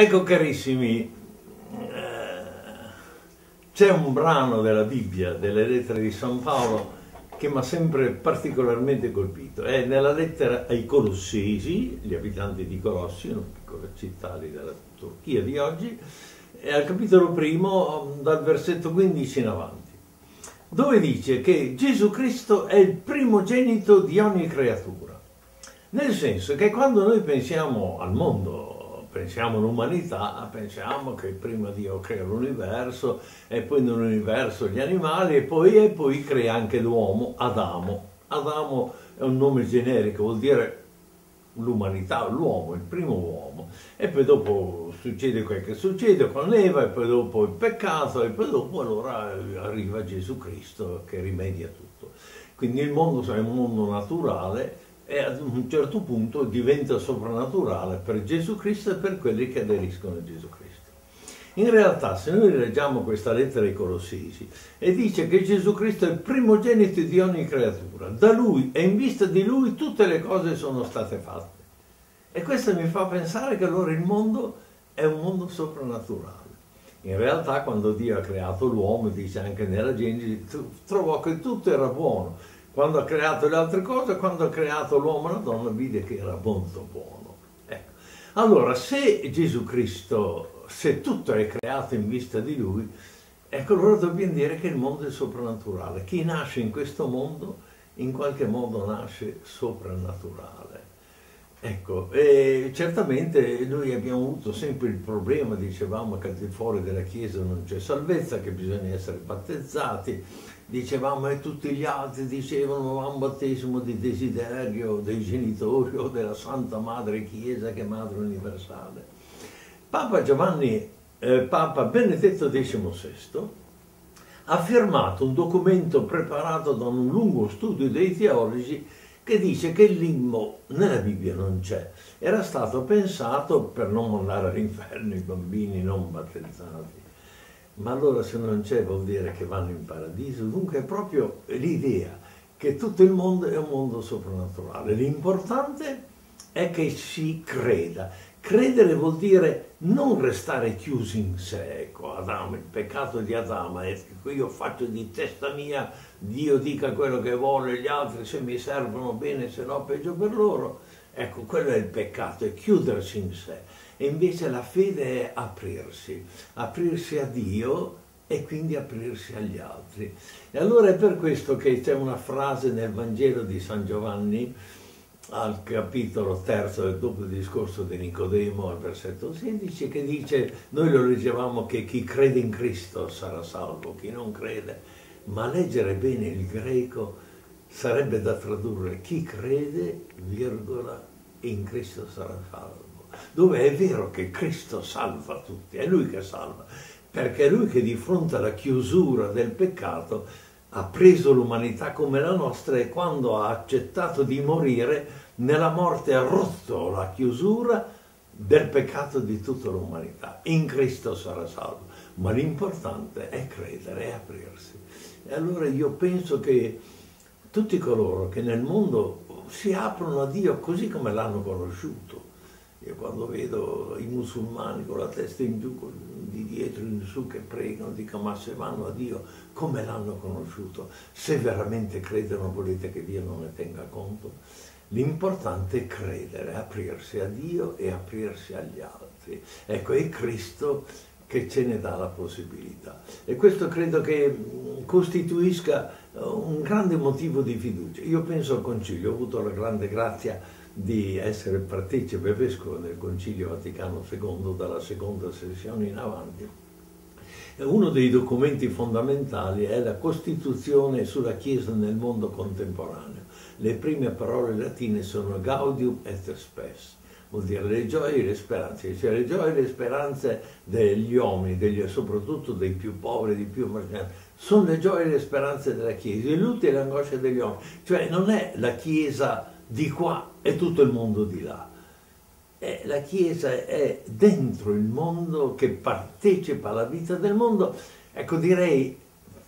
Ecco carissimi, eh, c'è un brano della Bibbia, delle lettere di San Paolo, che mi ha sempre particolarmente colpito. È nella lettera ai Colossesi, gli abitanti di Colossi, una piccola città della Turchia di oggi, è al capitolo primo, dal versetto 15 in avanti, dove dice che Gesù Cristo è il primogenito di ogni creatura. Nel senso che quando noi pensiamo al mondo, pensiamo all'umanità, pensiamo che prima Dio crea l'universo e poi nell'universo gli animali e poi, e poi crea anche l'uomo, Adamo. Adamo è un nome generico, vuol dire l'umanità, l'uomo, il primo uomo. E poi dopo succede quel che succede con Eva, e poi dopo il peccato, e poi dopo allora arriva Gesù Cristo che rimedia tutto. Quindi il mondo è un mondo naturale e ad un certo punto diventa soprannaturale per Gesù Cristo e per quelli che aderiscono a Gesù Cristo. In realtà, se noi leggiamo questa lettera ai Colossesi, e dice che Gesù Cristo è il primogenito di ogni creatura, da Lui e in vista di Lui tutte le cose sono state fatte. E questo mi fa pensare che allora il mondo è un mondo soprannaturale. In realtà, quando Dio ha creato l'uomo, dice anche nella Genesi, trovò che tutto era buono quando ha creato le altre cose, quando ha creato l'uomo e la donna, vide che era molto buono. Ecco. Allora, se Gesù Cristo, se tutto è creato in vista di Lui, ecco allora dobbiamo dire che il mondo è soprannaturale. Chi nasce in questo mondo, in qualche modo nasce soprannaturale. Ecco, e certamente noi abbiamo avuto sempre il problema, dicevamo che fuori della Chiesa non c'è salvezza, che bisogna essere battezzati, dicevamo e tutti gli altri dicevano un battesimo di desiderio dei genitori o della Santa Madre Chiesa che è Madre Universale. Papa Giovanni, eh, Papa Benedetto XVI ha firmato un documento preparato da un lungo studio dei teologi che dice che il limbo nella Bibbia non c'è. Era stato pensato per non mandare all'inferno i bambini non battezzati ma allora se non c'è vuol dire che vanno in paradiso. Dunque è proprio l'idea che tutto il mondo è un mondo soprannaturale. L'importante è che si creda. Credere vuol dire non restare chiusi in sé, ecco, Adamo, il peccato di Adamo è che io faccio di testa mia, Dio dica quello che vuole, gli altri se mi servono bene, se no peggio per loro. Ecco, quello è il peccato, è chiudersi in sé. E invece la fede è aprirsi, aprirsi a Dio e quindi aprirsi agli altri. E allora è per questo che c'è una frase nel Vangelo di San Giovanni, al capitolo terzo del doppio discorso di Nicodemo, al versetto 16, che dice, noi lo leggevamo che chi crede in Cristo sarà salvo, chi non crede, ma leggere bene il greco sarebbe da tradurre chi crede, virgola, in Cristo sarà salvo dove è vero che Cristo salva tutti, è Lui che salva, perché è Lui che di fronte alla chiusura del peccato ha preso l'umanità come la nostra e quando ha accettato di morire, nella morte ha rotto la chiusura del peccato di tutta l'umanità. In Cristo sarà salvo, ma l'importante è credere e aprirsi. E allora io penso che tutti coloro che nel mondo si aprono a Dio così come l'hanno conosciuto, io quando vedo i musulmani con la testa in giù, di dietro in su che pregano, dico ma se vanno a Dio come l'hanno conosciuto? Se veramente credono volete che Dio non ne tenga conto? L'importante è credere, aprirsi a Dio e aprirsi agli altri. Ecco, è Cristo che ce ne dà la possibilità. E questo credo che costituisca un grande motivo di fiducia. Io penso al Concilio, ho avuto la grande grazia di essere partecipe vescovo del Concilio Vaticano II dalla seconda sessione in avanti. Uno dei documenti fondamentali è la Costituzione sulla Chiesa nel mondo contemporaneo. Le prime parole latine sono Gaudium et Spes, vuol dire le gioie e le speranze, cioè le gioie e le speranze degli uomini, degli, soprattutto dei più poveri, dei più marginali, sono le gioie e le speranze della Chiesa, i lutti e le angosce degli uomini, cioè non è la Chiesa di qua e tutto il mondo di là. E la Chiesa è dentro il mondo che partecipa alla vita del mondo. Ecco, direi,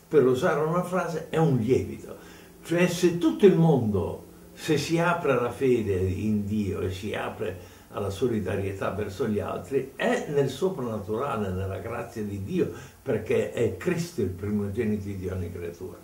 per usare una frase, è un lievito. Cioè se tutto il mondo, se si apre alla fede in Dio e si apre alla solidarietà verso gli altri, è nel soprannaturale, nella grazia di Dio, perché è Cristo il primogenito di ogni creatura.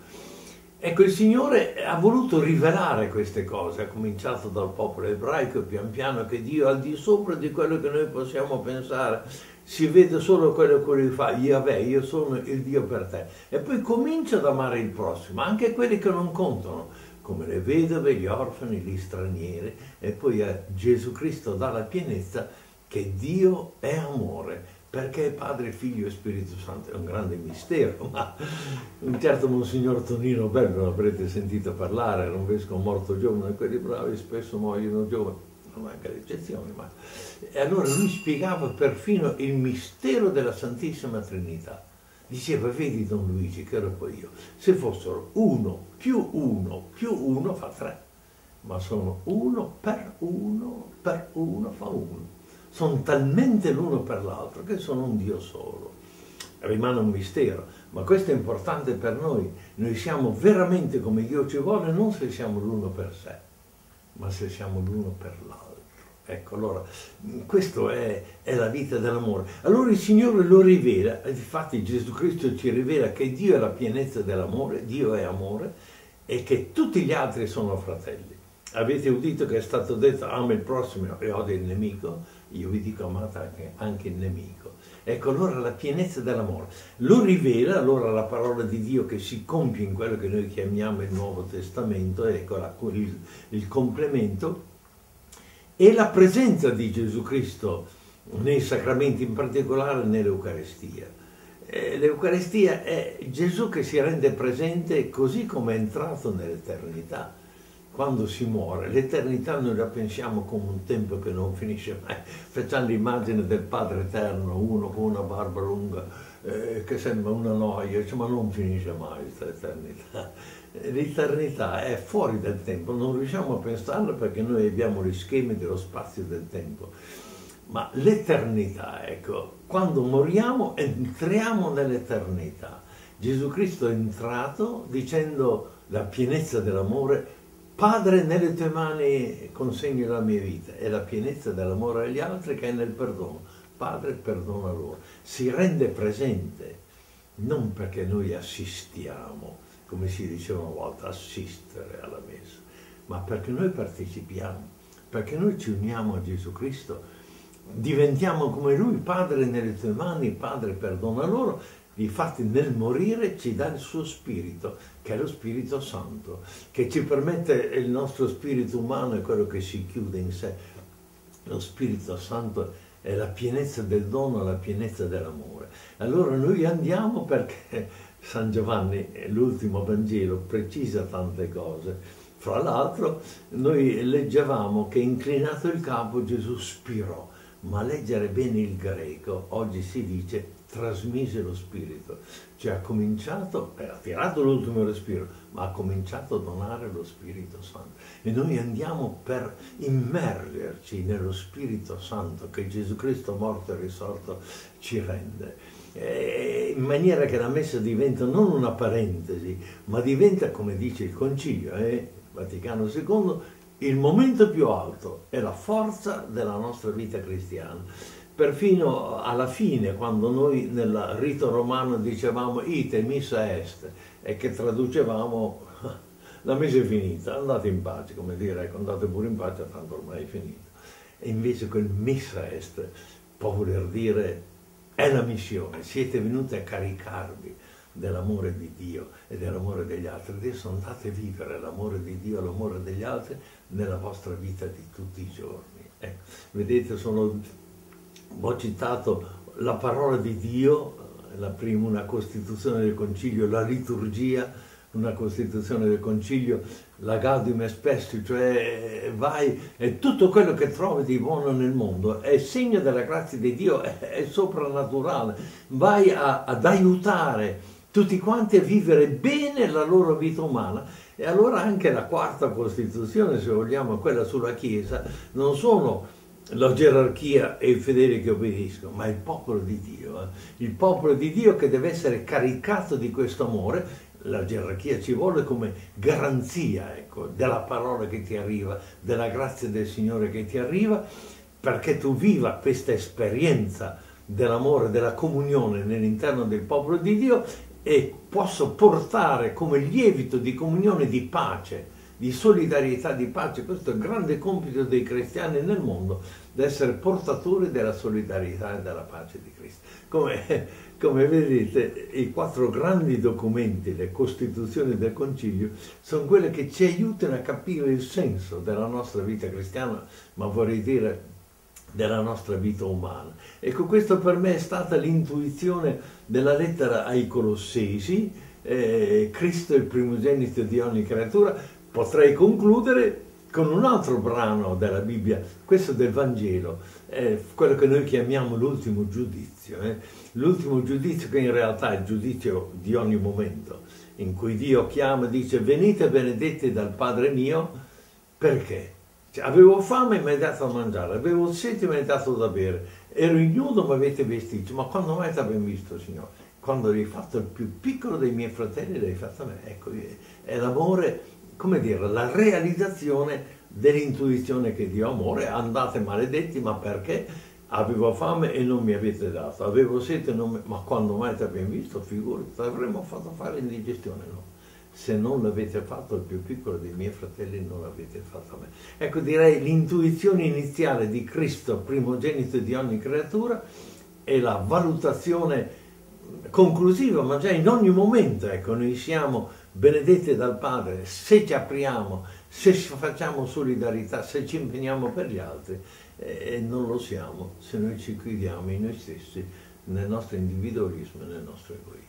Ecco, il Signore ha voluto rivelare queste cose, ha cominciato dal popolo ebraico, pian piano che Dio al di sopra di quello che noi possiamo pensare, si vede solo quello che lui fa, Yahweh, io sono il Dio per te. E poi comincia ad amare il prossimo, anche quelli che non contano, come le vedove, gli orfani, gli stranieri, e poi a Gesù Cristo dà la pienezza che Dio è amore perché Padre, Figlio e Spirito Santo è un grande mistero, ma un certo Monsignor Tonino Bello l'avrete sentito parlare, era un vescovo morto giovane, quelli bravi spesso muoiono giovani, non manca di eccezioni, ma... E allora lui spiegava perfino il mistero della Santissima Trinità. Diceva, vedi Don Luigi, che ero poi io, se fossero uno più uno più uno fa tre, ma sono uno per uno per uno fa uno sono talmente l'uno per l'altro che sono un Dio solo. Rimane un mistero, ma questo è importante per noi. Noi siamo veramente come Dio ci vuole, non se siamo l'uno per sé, ma se siamo l'uno per l'altro. Ecco, allora, questa è, è, la vita dell'amore. Allora il Signore lo rivela, infatti Gesù Cristo ci rivela che Dio è la pienezza dell'amore, Dio è amore e che tutti gli altri sono fratelli. Avete udito che è stato detto ama il prossimo e odia il nemico? Io vi dico amate anche, anche il nemico. Ecco allora la pienezza dell'amore. Lo rivela allora la parola di Dio che si compie in quello che noi chiamiamo il Nuovo Testamento, ecco la, il, il complemento, e la presenza di Gesù Cristo nei sacramenti, in particolare nell'Eucarestia. Eh, L'Eucarestia è Gesù che si rende presente così come è entrato nell'eternità quando si muore, l'eternità noi la pensiamo come un tempo che non finisce mai, facciamo l'immagine del Padre Eterno, uno con una barba lunga eh, che sembra una noia, cioè, ma non finisce mai questa eternità. L'eternità è fuori del tempo, non riusciamo a pensarla perché noi abbiamo gli schemi dello spazio e del tempo. Ma l'eternità, ecco, quando moriamo entriamo nell'eternità. Gesù Cristo è entrato dicendo la pienezza dell'amore Padre, nelle tue mani consegno la mia vita e la pienezza dell'amore agli altri che è nel perdono. Padre, perdona loro. Si rende presente, non perché noi assistiamo, come si diceva una volta, assistere alla messa, ma perché noi partecipiamo, perché noi ci uniamo a Gesù Cristo, diventiamo come Lui, Padre, nelle tue mani, Padre, perdona loro Infatti nel morire ci dà il suo spirito, che è lo Spirito Santo, che ci permette, il nostro spirito umano è quello che si chiude in sé. Lo Spirito Santo è la pienezza del dono, la pienezza dell'amore. Allora noi andiamo perché San Giovanni, l'ultimo Vangelo, precisa tante cose. Fra l'altro noi leggevamo che inclinato il capo Gesù spirò, ma leggere bene il greco oggi si dice trasmise lo Spirito, cioè ha cominciato, eh, ha tirato l'ultimo respiro, ma ha cominciato a donare lo Spirito Santo. E noi andiamo per immergerci nello Spirito Santo che Gesù Cristo morto e risorto ci rende. Eh, in maniera che la messa diventa non una parentesi, ma diventa, come dice il Concilio, eh, Vaticano II, il momento più alto è la forza della nostra vita cristiana perfino alla fine, quando noi nel rito romano dicevamo ite missa est, e che traducevamo la messa è finita, andate in pace, come dire, ecco, andate pure in pace, tanto ormai è finita. E invece quel missa est può voler dire è la missione, siete venuti a caricarvi dell'amore di Dio e dell'amore degli altri. Adesso andate a vivere l'amore di Dio e l'amore degli altri nella vostra vita di tutti i giorni. Ecco, vedete, sono ho citato la parola di Dio, prima, una costituzione del concilio, la liturgia, una costituzione del concilio, la gaudium espesti, cioè vai e tutto quello che trovi di buono nel mondo è segno della grazia di Dio, è, è soprannaturale, vai a, ad aiutare tutti quanti a vivere bene la loro vita umana. E allora anche la quarta Costituzione, se vogliamo, quella sulla Chiesa, non sono la gerarchia e i fedeli che obbediscono, ma il popolo di Dio, eh? il popolo di Dio che deve essere caricato di questo amore, la gerarchia ci vuole come garanzia ecco, della parola che ti arriva, della grazia del Signore che ti arriva, perché tu viva questa esperienza dell'amore, della comunione nell'interno del popolo di Dio e posso portare come lievito di comunione di pace, di solidarietà, di pace. Questo è il grande compito dei cristiani nel mondo, di essere portatori della solidarietà e della pace di Cristo. Come, come vedete, i quattro grandi documenti, le costituzioni del Concilio, sono quelle che ci aiutano a capire il senso della nostra vita cristiana, ma vorrei dire della nostra vita umana. Ecco, questo per me è stata l'intuizione della lettera ai Colossesi, eh, Cristo è il primogenito di ogni creatura. Potrei concludere con un altro brano della Bibbia, questo del Vangelo, eh, quello che noi chiamiamo l'ultimo giudizio. Eh. L'ultimo giudizio che in realtà è il giudizio di ogni momento, in cui Dio chiama e dice venite benedetti dal Padre mio, perché? Cioè, avevo fame e mi hai dato da mangiare, avevo sete e mi hai dato da bere, ero ignudo e mi avete vestito, ma quando mai ti abbiamo visto, Signore? Quando hai fatto il più piccolo dei miei fratelli, l'hai fatto a me. Ecco, è l'amore, come dire, la realizzazione dell'intuizione che Dio amore, andate maledetti, ma perché? Avevo fame e non mi avete dato, avevo sete, mi... ma quando mai ti abbiamo visto, figurati, avremmo fatto fare indigestione, no? se non l'avete fatto al più piccolo dei miei fratelli non l'avete fatto a me. Ecco direi l'intuizione iniziale di Cristo, primogenito di ogni creatura, e la valutazione conclusiva, ma già in ogni momento, ecco, noi siamo benedetti dal Padre se ci apriamo, se facciamo solidarietà, se ci impegniamo per gli altri, e non lo siamo se noi ci chiudiamo in noi stessi, nel nostro individualismo e nel nostro egoismo.